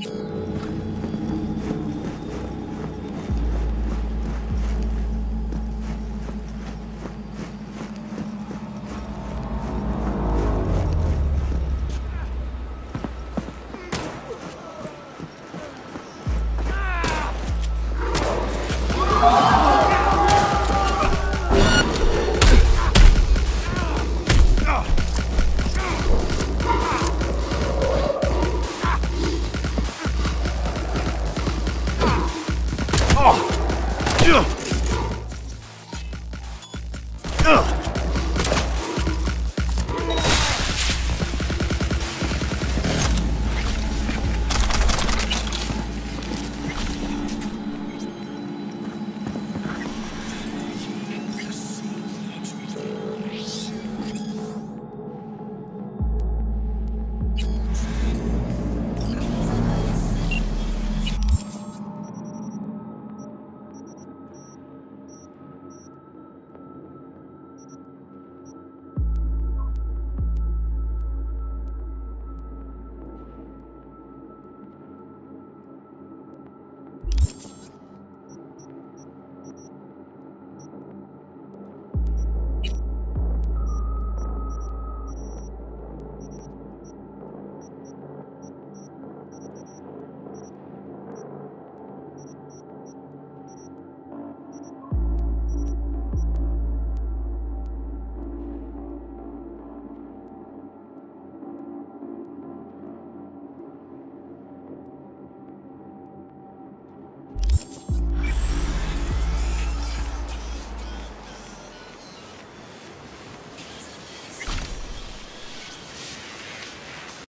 Oh! Ugh!